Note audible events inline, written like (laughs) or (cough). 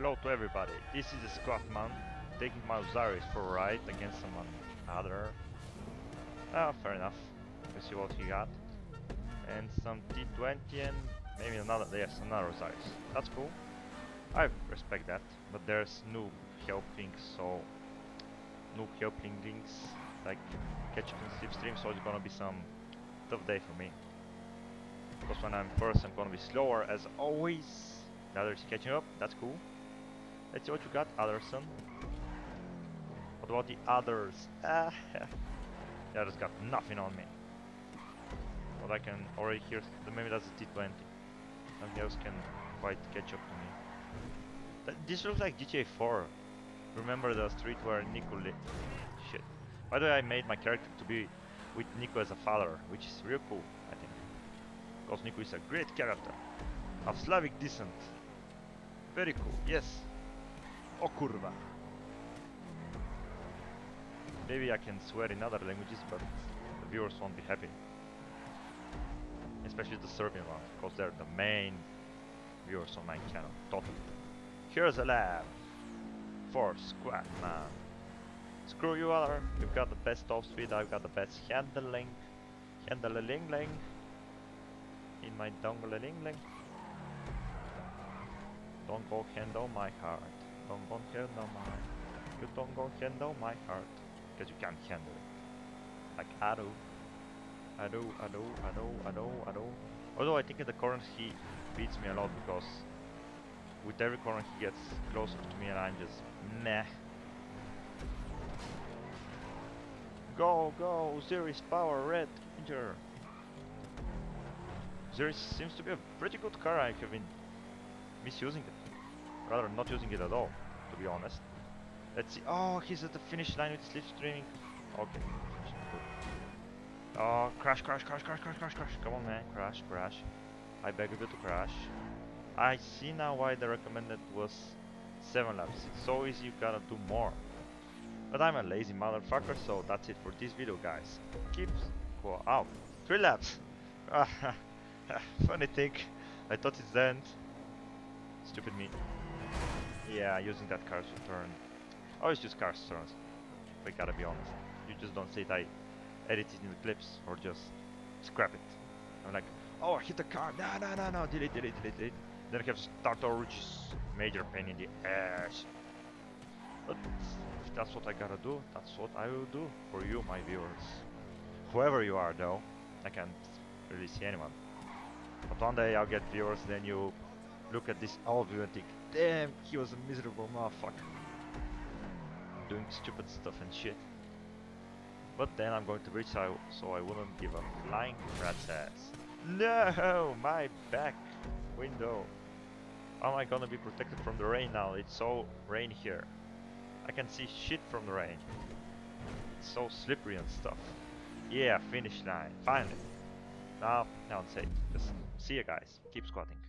Hello to everybody, this is Squattman taking my Osiris for a ride against someone other. Ah, fair enough. Let's see what he got. And some T20 and maybe another, yes, another Osiris. That's cool. I respect that, but there's noob helping, so noob helping links like catch up in slipstream, so it's gonna be some tough day for me. Because when I'm first, I'm gonna be slower as always. The others catching up, that's cool. Let's see what you got, Otherson. What about the others? Ah, the others got nothing on me. But I can already hear, maybe that's a T20. Nothing else can quite catch up to me. Th this looks like GTA 4. Remember the street where Niko li Shit. By the way, I made my character to be with Niko as a father, which is real cool, I think. Because Niko is a great character. Of Slavic descent. Very cool, yes. O kurwa. Maybe I can swear in other languages, but the viewers won't be happy. Especially the Serbian ones, because they're the main viewers on my channel. Totally. Here's a lab for Squat Man. Screw you other, you've got the best top speed, I've got the best handling. Handling ling in my dongle ling ling. Don't go handle my heart. Don't go handle my You don't go handle my heart. Because you can't handle it. Like I do. I do, I do, I do, I do, I do. Although I think in the corners he beats me a lot because with every corner he gets closer to me and I'm just meh. Go, go, Osiris power, red, danger. Osiris seems to be a pretty good car, I have been misusing it. Rather not using it at all, to be honest. Let's see, oh, he's at the finish line with slipstreaming. Okay, Oh, crash, crash, crash, crash, crash, crash, crash. Come on, man, crash, crash. I beg of you to crash. I see now why the recommended was 7 laps. It's so easy, you gotta do more. But I'm a lazy motherfucker, so that's it for this video, guys. Keeps cool. Oh, 3 laps. (laughs) Ah, (laughs) funny thing, I thought it's the end. Stupid me. Yeah, using that car's turn. Oh, I always use car's turns. We gotta be honest. You just don't say it. I edit it in the clips or just scrap it. I'm like, oh, I hit the car. No, no, no, no. Delete, delete, delete, delete. Then I have to start over, which is major pain in the ass. But if that's what I gotta do, that's what I will do for you, my viewers. Whoever you are, though, I can't really see anyone. But one day I'll get viewers, then you look at this view and damn, he was a miserable motherfucker. Doing stupid stuff and shit. But then I'm going to reach out so I wouldn't give a flying rat's ass. No, my back window. How am I gonna be protected from the rain now? It's so rain here. I can see shit from the rain. It's so slippery and stuff. Yeah, finish line. Finally. Now, now it's safe. Just see you guys. Keep squatting.